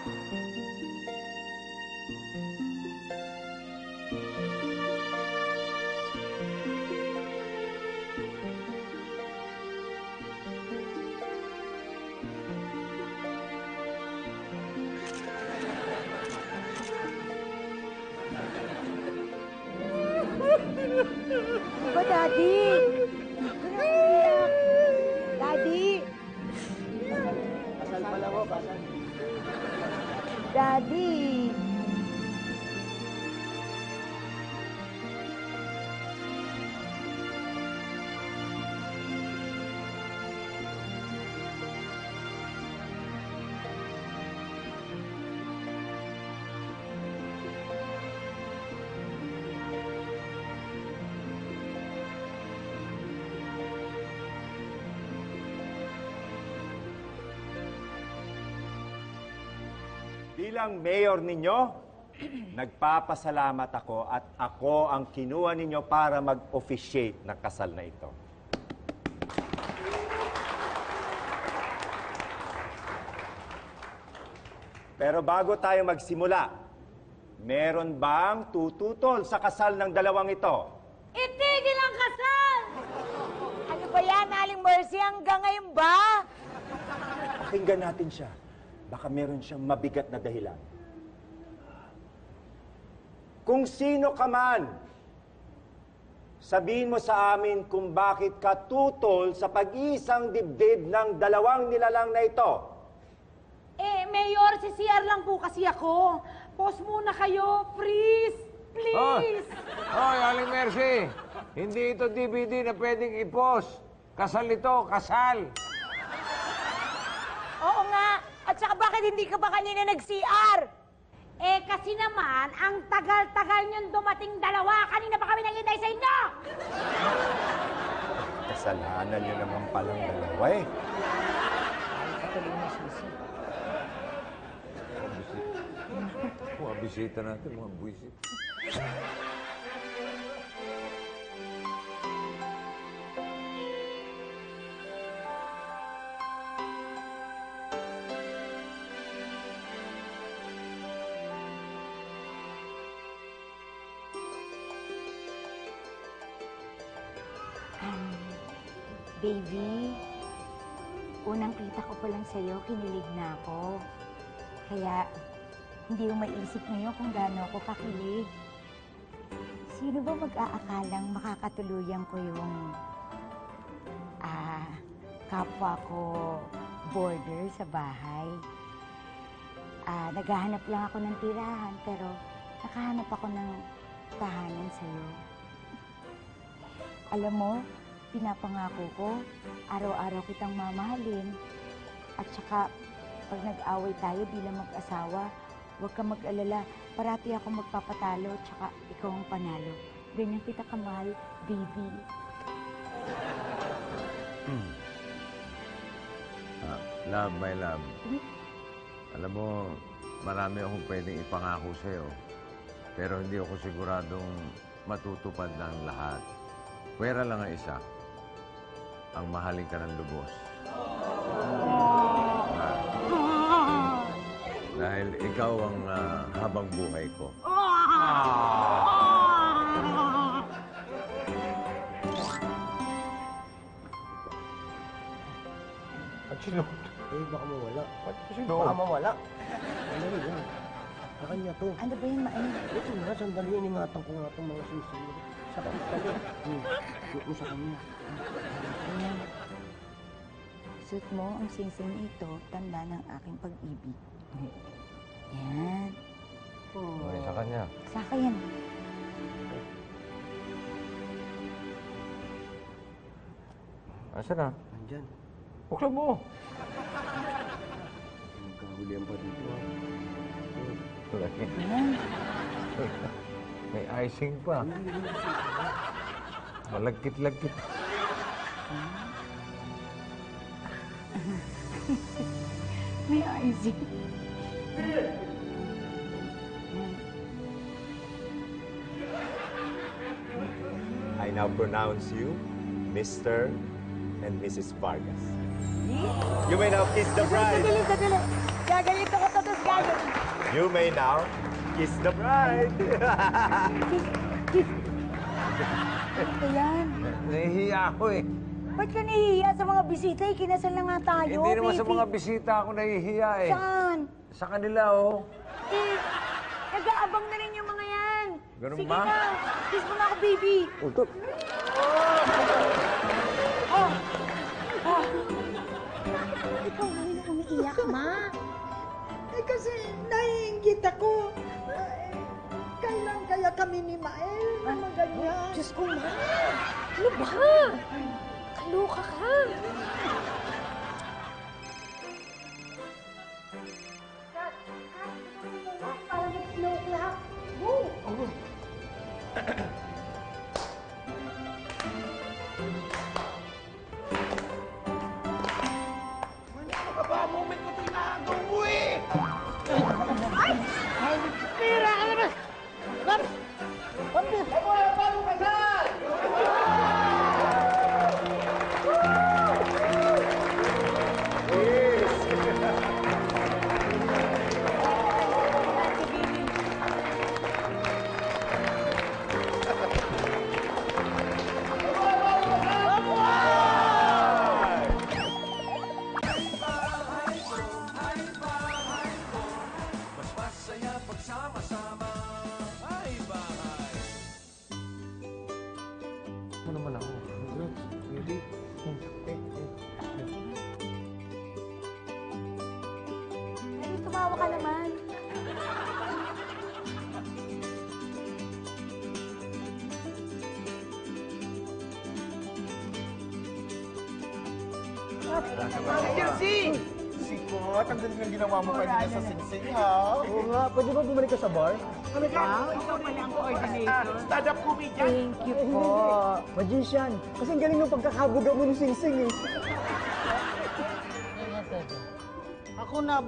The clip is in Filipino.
Ba, Daddy? Ano umiyak? Daddy? Kasal pala mo, kasal. Daddy? Bilang mayor ninyo, nagpapasalamat ako at ako ang kinuha ninyo para mag-officiate ng kasal na ito. Pero bago tayo magsimula, meron bang tututol sa kasal ng dalawang ito? Itigil ang kasal! Ano ba yan, Aling Mercy? Hanggang ngayon ba? Pakinggan natin siya. Baka meron siyang mabigat na dahilan. Kung sino ka man, sabihin mo sa amin kung bakit ka tutol sa pag-isang dibdib ng dalawang nilalang na ito. Eh, Mayor, si CR lang po kasi ako. Pause muna kayo, please. Please. Hoy, Aling Mercy, hindi ito DVD na pwedeng i-post. Kasal ito, kasal. Bakit hindi ka ba kanina nag-CR? Eh, kasi naman, ang tagal-tagal niyong dumating dalawa. Kanina pa kami naghintay sa inyo. Kasalanan niyo naman palang dalawa eh. Mga bisita natin, mga buwisit. Um, baby, unang kita ko pa lang sa'yo, kinilig na ako. Kaya, hindi mo maisip ngayon kung gaano ako kakilig. Sino ba mag-aakalang makakatuluyan ko yung ah, kapwa ko border sa bahay? Ah, naghahanap lang ako ng tirahan, pero nakahanap ako ng tahanan sa'yo. Alam mo, pinapangako ko, araw-araw kitang mamahalin. At saka, pag nag-away tayo bilang mag-asawa, huwag ka mag-alala. Parati ako magpapatalo, tsaka ikaw ang panalo. Ganyan kita kamahal, baby. Ah, love, my love. Hmm? Alam mo, marami akong pwedeng ipangako sa'yo. Pero hindi ako siguradong matutupad ng lahat. Pwera lang ang isa. Ang mahalin ka ng lubos. Ah, dahil ikaw ang ah, habang buhay ko. At sino? Eh, baka mawala. Ba't sino? Baka mawala. Ano yun? Sa kanya to. Ano ba yun, Maay? Ito nga, sandali, iningatan ko nga itong mga sisi. Sa kanya. Hmm. Mo sa kanya. Ayan. Suot mo ang singsing ito, tanda ng aking pag-ibig. Yan. Ay, sa kanya. Sa akin. Asa na? Nandyan. Buksan mo. Magkahulihan pa dito. ah. May icing pa. Malagkit-lagkit. May icing. I now pronounce you Mr. and Mrs. Vargas. You may now kiss the bride. Gagalito ko to, tapos You may now kiss the bride. Ano ba yan? Nahihiya ako eh. Ba't ka nahihiya sa mga bisita? Ikinasal na nga tayo, Hindi naman sa mga bisita ako nahihiya eh. Saan? Sa kanila oh. Eh, nag-aabang na rin yung mga yan. Ganun Sige ba? na, kiss mo na ako, baby. Ito, Ikaw ngayon na umiiyak, ma. Eh kasi naiingit ako. Eh, kailan kaya kami ni Mael na maganyan? Diyos ko, ma. Ano ba? Kaloka ka. Sikot, ang ganda ng ginawa mo kanina sa singsing, ha? Oo nga, pwede ba bumalik ka sa bar? Wow, ikaw pala ang coordinator. Stand-up comedian. Thank you po. Magician. Kasi ang galing ng pagkakabuga mo ng sing-sing eh. Ako na